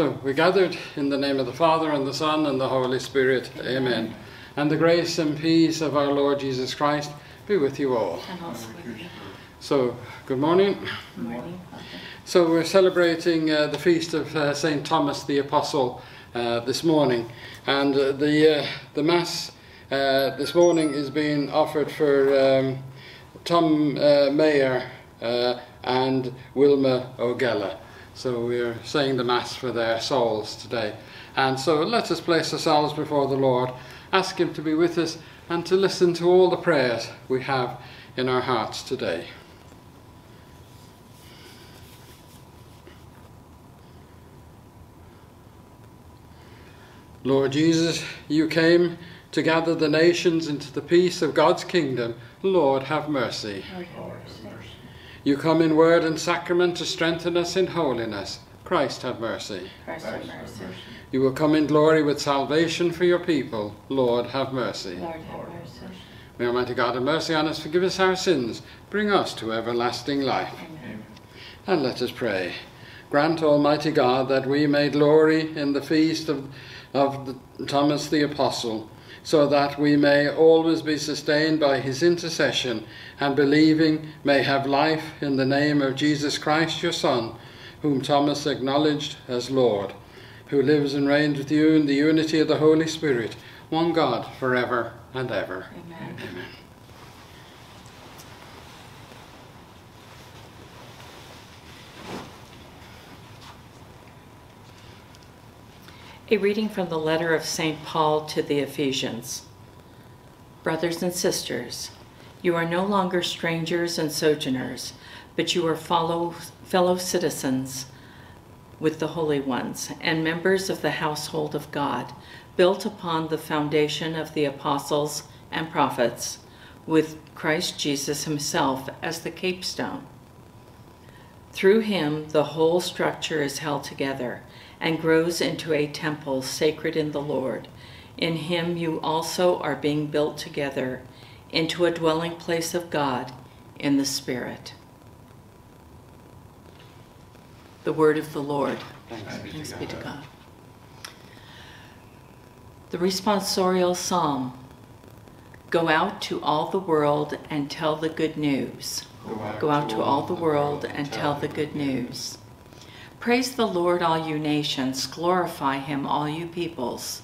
So we gathered in the name of the Father and the Son and the Holy Spirit. Amen. And the grace and peace of our Lord Jesus Christ be with you all. And also with you. So, good morning. Good morning. So we're celebrating uh, the feast of uh, Saint Thomas the Apostle uh, this morning, and uh, the uh, the mass uh, this morning is being offered for um, Tom uh, Mayer uh, and Wilma O'Gella. So we're saying the mass for their souls today, and so let us place ourselves before the Lord, ask Him to be with us, and to listen to all the prayers we have in our hearts today. Lord Jesus, you came to gather the nations into the peace of God's kingdom. Lord, have mercy. Lord have mercy. You come in word and sacrament to strengthen us in holiness. Christ, have mercy. Christ have mercy. You will come in glory with salvation for your people. Lord, have mercy. Lord have mercy. May Almighty God have mercy on us, forgive us our sins, bring us to everlasting life. Amen. And let us pray. Grant, Almighty God, that we may glory in the feast of, of the, Thomas the Apostle, so that we may always be sustained by his intercession, and believing may have life in the name of Jesus Christ, your Son, whom Thomas acknowledged as Lord, who lives and reigns with you in the unity of the Holy Spirit, one God, forever and ever. Amen. Amen. A reading from the letter of St. Paul to the Ephesians. Brothers and sisters, you are no longer strangers and sojourners, but you are follow, fellow citizens with the holy ones and members of the household of God, built upon the foundation of the apostles and prophets, with Christ Jesus himself as the capstone. Through him, the whole structure is held together and grows into a temple sacred in the Lord. In him, you also are being built together into a dwelling place of God in the Spirit. The word of the Lord. Thanks be to Thanks be to God. God. The responsorial psalm Go out to all the world and tell the good news. Go out to all the world and tell the good news. Praise the Lord, all you nations. Glorify him, all you peoples.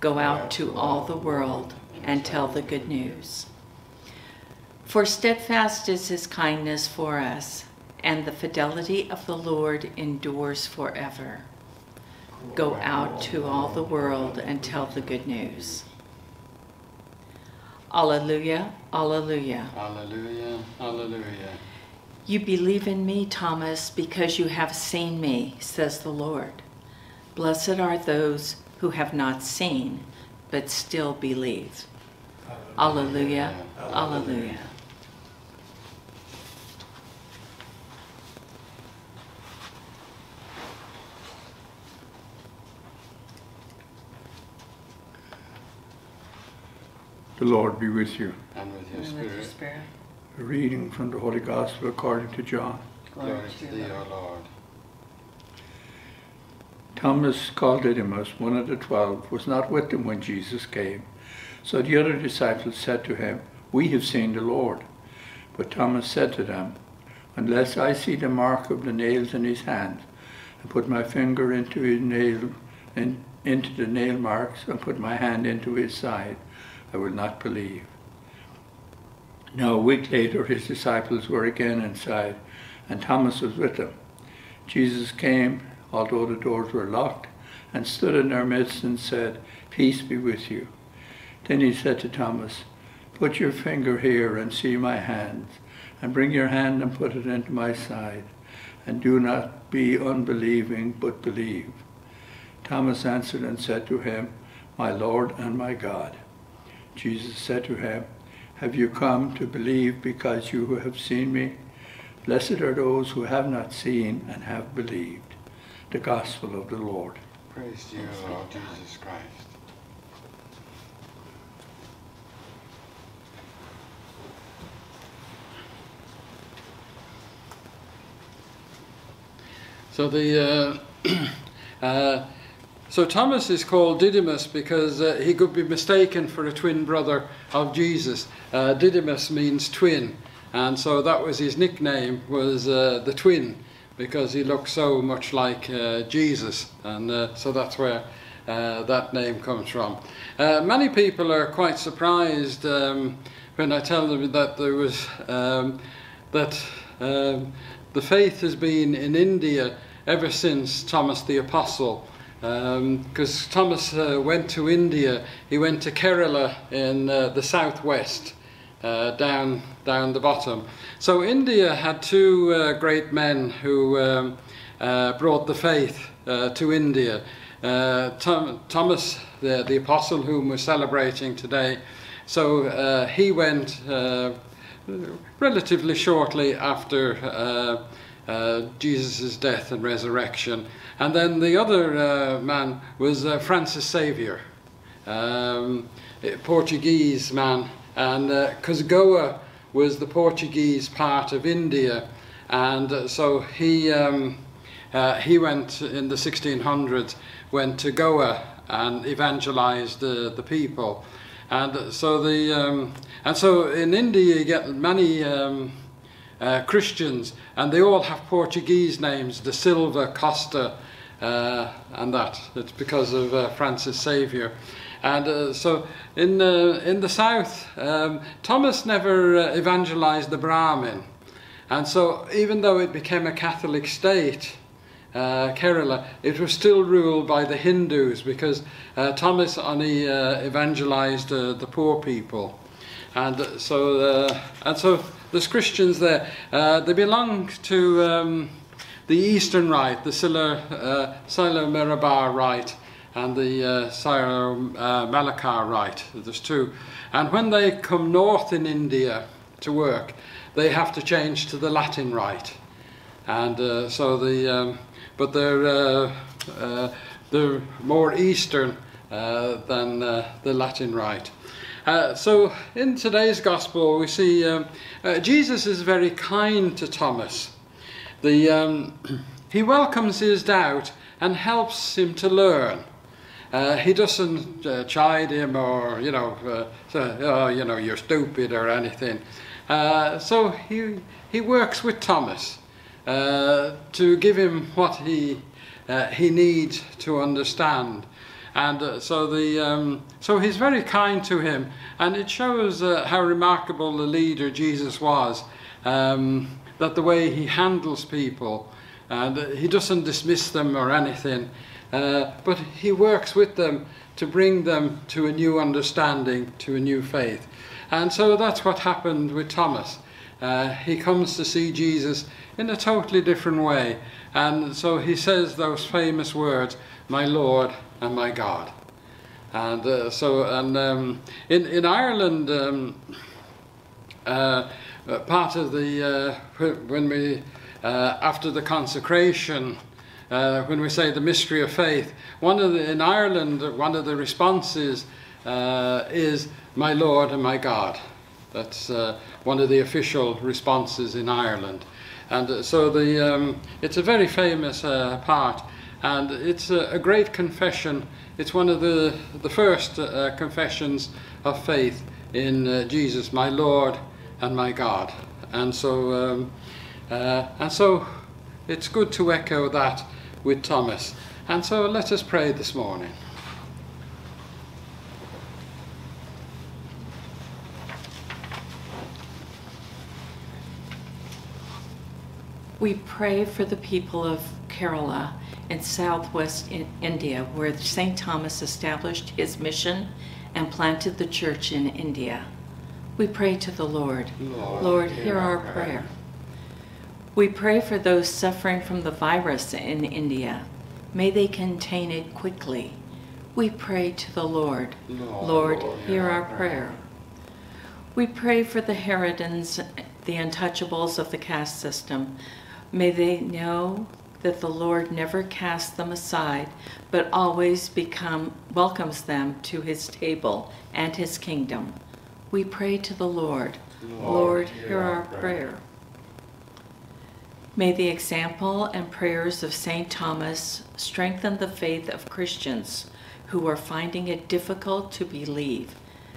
Go out to all the world and tell the good news. For steadfast is his kindness for us, and the fidelity of the Lord endures forever. Go out to all the world and tell the good news. Alleluia, alleluia. Alleluia, hallelujah. You believe in me, Thomas, because you have seen me, says the Lord. Blessed are those who have not seen, but still believe. Alleluia, alleluia. The Lord be with you. And with your And with your spirit. A reading from the Holy Gospel according to John. Glory to thee, O Lord. Thomas, called Didymus, one of the twelve, was not with them when Jesus came. So the other disciples said to him, We have seen the Lord. But Thomas said to them, Unless I see the mark of the nails in his hands, and put my finger into his nail, in, into the nail marks, and put my hand into his side, I will not believe. Now a week later his disciples were again inside, and Thomas was with them. Jesus came, although the doors were locked, and stood in their midst and said, Peace be with you. Then he said to Thomas, Put your finger here and see my hands, and bring your hand and put it into my side, and do not be unbelieving, but believe. Thomas answered and said to him, My Lord and my God. Jesus said to him, Have you come to believe because you have seen me? Blessed are those who have not seen and have believed. The Gospel of the Lord. Praise to you, Lord Jesus Christ. So the uh, Uh, so Thomas is called Didymus because uh, he could be mistaken for a twin brother of Jesus. Uh, Didymus means twin, and so that was his nickname was uh, the twin because he looked so much like uh, Jesus, and uh, so that's where uh, that name comes from. Many people are quite surprised um, when I tell them that there was um, that um, the faith has been in India ever since Thomas the Apostle. Because um, Thomas uh, went to India, he went to Kerala in uh, the southwest, uh, down down the bottom. So India had two uh, great men who um, uh, brought the faith uh, to India. Tom, Thomas, the, the apostle whom we're celebrating today, so he went relatively shortly after uh, Jesus' death and resurrection. And then the other uh, man was uh, Francis Xavier, um, Portuguese man. And because uh, Goa was the Portuguese part of India, and uh, so he, um, he went in the 1600s, went to Goa and evangelized the people. And so the um, and so in India you get many um, uh, Christians, and they all have Portuguese names, De Silva, Costa, uh, and that. It's because of uh, Francis Xavier. And uh, so in, uh, in the south, um, Thomas never uh, evangelized the Brahmin. And so even though it became a Catholic state, Kerala, it was still ruled by the Hindus because Thomas only evangelized the poor people. And so, and so there's Christians there. Uh, they belong to um, the Eastern Rite, the Silo, uh, Syro Malabar Rite, and the uh, Syro uh, Malankara Rite. There's two. And when they come north in India to work, they have to change to the Latin Rite. And uh, so the, um, but they're, uh, uh, they're more Eastern uh, than the Latin Rite. Uh, so in today's gospel we see um, uh, Jesus is very kind to Thomas. The, um, he welcomes his doubt and helps him to learn. Uh, he doesn't uh, chide him or, you know, uh, say, oh, you know, you're stupid or anything. so he, he works with Thomas to give him what he, he needs to understand. And uh, so, the, um, so he's very kind to him. And it shows uh, how remarkable the leader Jesus was. Um, that the way he handles people, and uh, he doesn't dismiss them or anything, uh, but he works with them to bring them to a new understanding, to a new faith. And so that's what happened with Thomas. Uh, he comes to see Jesus in a totally different way. And so he says those famous words, My Lord and my God. And uh, so, and um, in in Ireland, um, uh, uh part of the uh, when we uh, after the consecration, uh, when we say the mystery of faith, one of the in Ireland one of the responses is "My Lord and my God." That's one of the official responses in Ireland, and so the um, it's a very famous part and it's a, a, great confession. It's one of the, the first uh, confessions of faith in uh, Jesus, my Lord and my God. And so, um, uh, and so it's good to echo that with Thomas. And so let us pray this morning. We pray for the people of Kerala in southwest in India, where St. Thomas established his mission and planted the church in India. We pray to the Lord. Lord, Lord hear our prayer. prayer. We pray for those suffering from the virus in India. May they contain it quickly. We pray to the Lord. Lord, Lord hear our prayer. We pray for the Harijans, the untouchables of the caste system. May they know that the Lord never casts them aside, but always become, welcomes them to his table and his kingdom. We pray to the Lord. Lord, Lord hear our prayer. prayer. May the example and prayers of St. Thomas strengthen the faith of Christians who are finding it difficult to believe,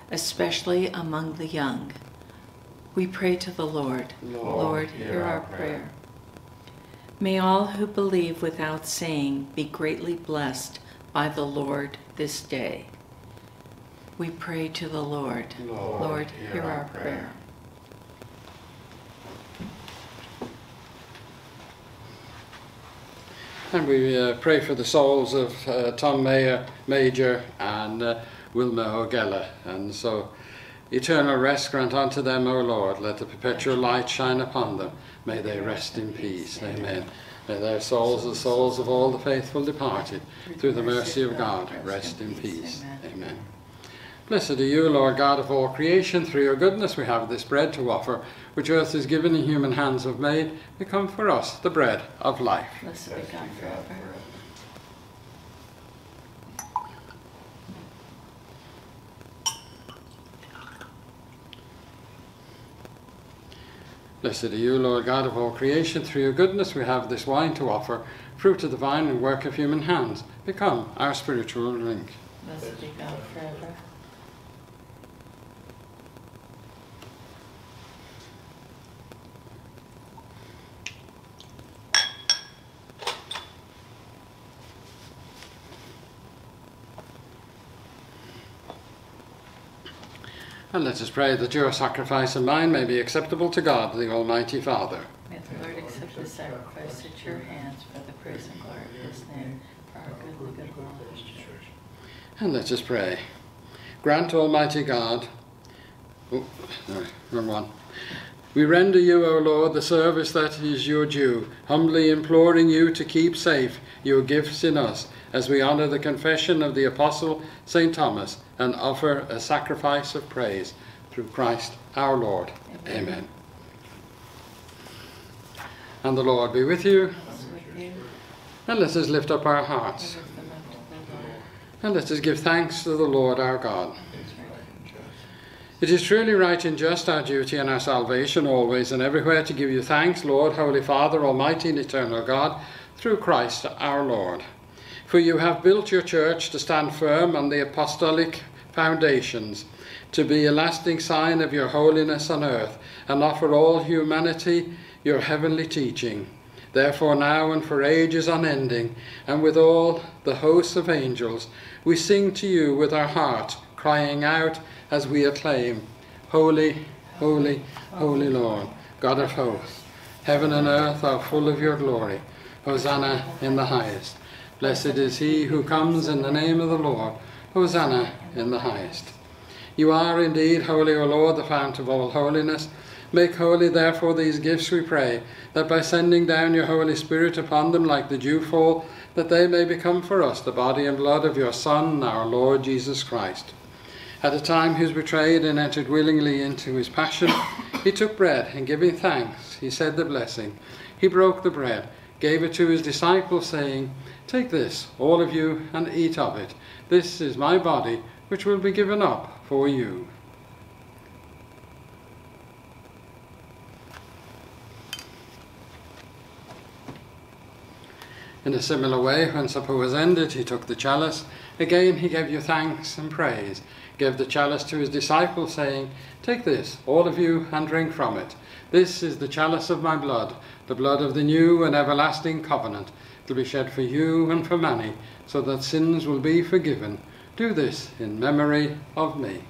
especially among the young. We pray to the Lord. Lord, hear our prayer. May all who believe without saying be greatly blessed by the Lord this day. We pray to the Lord. Lord, hear our prayer. And we uh, pray for the souls of uh, Tom Mayer, Major and uh, Wilma O'Gella. And so, eternal rest grant unto them, O Lord. Let the perpetual light shine upon them. May they rest in peace. Amen. May their souls, the souls of all the faithful departed, through the mercy of God, rest in peace. Amen. Blessed are you, Lord God of all creation. Through your goodness we have this bread to offer, which earth is given and human hands have made. Become for us the bread of life. Blessed be God forever. Blessed are you, Lord God of all creation. Through your goodness we have this wine to offer, fruit of the vine and work of human hands. Become our spiritual drink. Blessed be God forever. And let us pray that your sacrifice and mine may be acceptable to God, the Almighty Father. May the Lord accept the sacrifice at your hands for the praise and glory of his name, for our good and the good of all his church. And let us pray. Grant, Almighty God, oh, sorry, wrong one. We render you, O Lord, the service that is your due, humbly imploring you to keep safe your gifts in us, as we honour the confession of the Apostle St. Thomas and offer a sacrifice of praise through Christ our Lord. Amen. Amen. And the Lord be with you, with you, and let us lift up our hearts, lift them up to the Lord. and let us give thanks to the Lord our God. It is truly right and just our duty and our salvation always and everywhere to give you thanks, Lord, Holy Father, Almighty and Eternal God, through Christ our Lord. For you have built your church to stand firm on the apostolic foundations, to be a lasting sign of your holiness on earth, and offer all humanity your heavenly teaching. Therefore, now and for ages unending, and with all the hosts of angels, we sing to you with our heart, crying out as we acclaim, Holy, holy, holy Lord, God of hosts. Heaven and earth are full of your glory. Hosanna in the highest. Blessed is he who comes in the name of the Lord. Hosanna in the highest. You are indeed holy, O Lord, the fount of all holiness. Make holy, therefore, these gifts, we pray, that by sending down your Holy Spirit upon them like the dewfall, that they may become for us the body and blood of your Son, our Lord Jesus Christ. At a time he was betrayed and entered willingly into his passion, he took bread and giving thanks, he said the blessing. He broke the bread, gave it to his disciples, saying, Take this, all of you, and eat of it. This is my body, which will be given up for you. In a similar way, when supper was ended, he took the chalice. Again he gave you thanks and praise, gave the chalice to his disciples, saying, Take this, all of you, and drink from it. This is the chalice of my blood, the blood of the new and everlasting covenant. It will be shed for you and for many, so that sins will be forgiven. Do this in memory of me.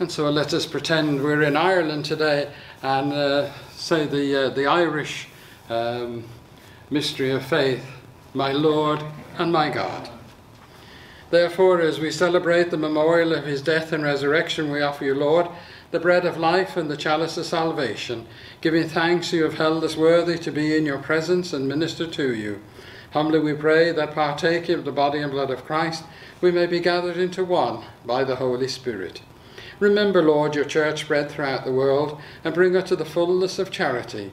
And so let us pretend we're in Ireland today and uh, say the, uh, the Irish um, mystery of faith, my Lord and my God. Therefore, as we celebrate the memorial of his death and resurrection, we offer you, Lord, the bread of life and the chalice of salvation, giving thanks you have held us worthy to be in your presence and minister to you. Humbly we pray that partaking of the body and blood of Christ, we may be gathered into one by the Holy Spirit. Remember, Lord, your church spread throughout the world, and bring her to the fullness of charity,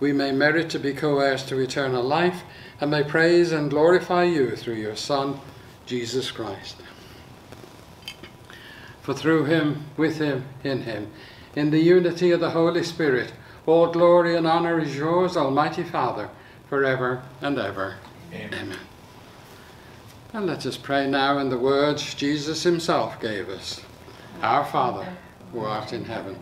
we may merit to be co heirs to eternal life, and may praise and glorify you through your Son, Jesus Christ. For through him, with him, in him, in the unity of the Holy Spirit, all glory and honour is yours, Almighty Father, forever and ever. Amen. Amen. And let us pray now in the words Jesus himself gave us. Our Father, who art in heaven,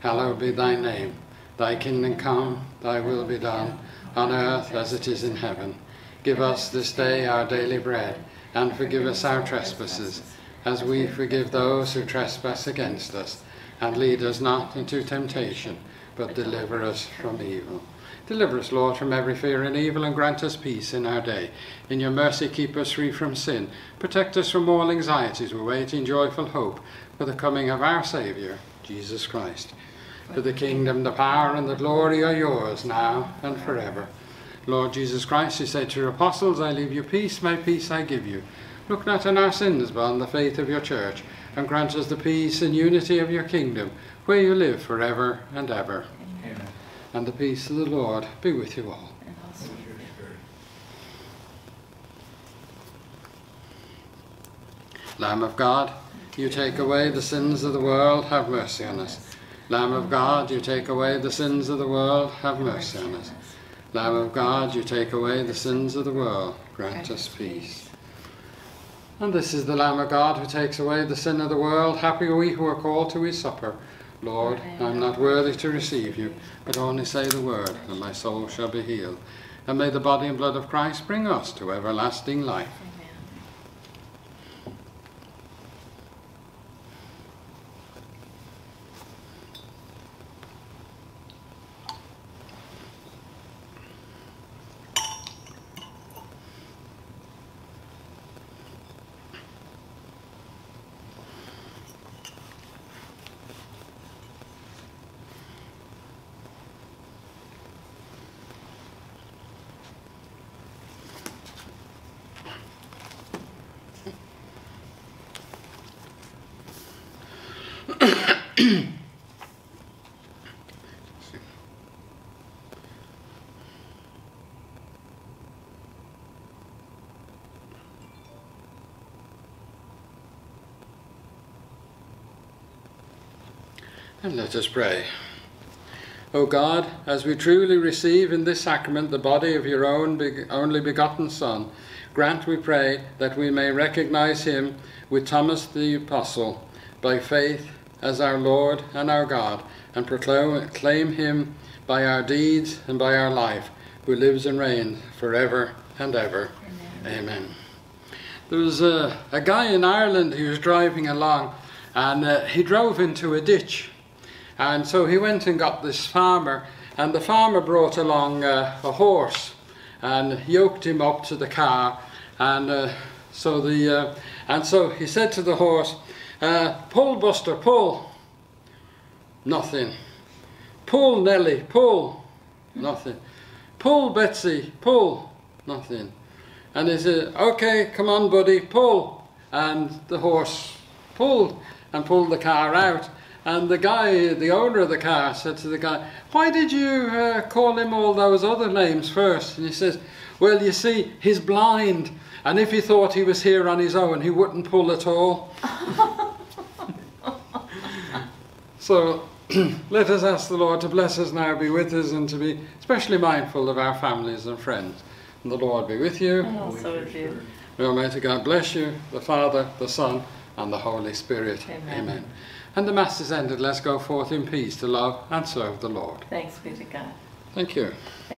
hallowed be thy name. Thy kingdom come, thy will be done, on earth as it is in heaven. Give us this day our daily bread, and forgive us our trespasses, as we forgive those who trespass against us. And lead us not into temptation, but deliver us from evil. Deliver us, Lord, from every fear and evil, and grant us peace in our day. In your mercy, keep us free from sin. Protect us from all anxieties. We wait in joyful hope for the coming of our Saviour, Jesus Christ. For the kingdom, the power, and the glory are yours now and forever. Lord Jesus Christ, you said to your apostles, I leave you peace, my peace I give you. Look not on our sins, but on the faith of your church, and grant us the peace and unity of your kingdom, where you live forever and ever. Amen. And the peace of the Lord be with you all. Lamb of God, you take away the sins of the world, have mercy on us. Lamb of God, you take away the sins of the world, have mercy on us. Lamb of God, you take away the sins of the world, grant us peace. And this is the Lamb of God who takes away the sin of the world. Happy are we who are called to his supper. Lord, I am not worthy to receive you, but only say the word, and my soul shall be healed. And may the body and blood of Christ bring us to everlasting life. And let us pray. O God, as we truly receive in this sacrament the body of your own only begotten Son, grant, we pray, that we may recognize him with Thomas the Apostle by faith as our Lord and our God, and proclaim him by our deeds and by our life, who lives and reigns forever and ever. Amen. Amen. There was a, a, guy in Ireland who was driving along, and uh, he drove into a ditch and so he went and got this farmer, and the farmer brought along uh, a horse and yoked him up to the car. And uh, so the uh, and so he said to the horse, uh, "Pull, Buster, pull." Nothing. Pull, Nelly, pull. Nothing. Pull, Betsy, pull. Nothing. And he said, "Okay, come on, buddy, pull." And the horse pulled and pulled the car out. And the guy, the owner of the car, said to the guy, Why did you uh, call him all those other names first? And he says, Well, you see, he's blind. And if he thought he was here on his own, he wouldn't pull at all. so let us ask the Lord to bless us now, be with us, and to be especially mindful of our families and friends. And the Lord be with you. And also with you. May Almighty God bless you, the Father, the Son, and the Holy Spirit. Amen. Amen. And the Mass is ended. Let's go forth in peace to love and serve the Lord. Thanks be to God. Thank you.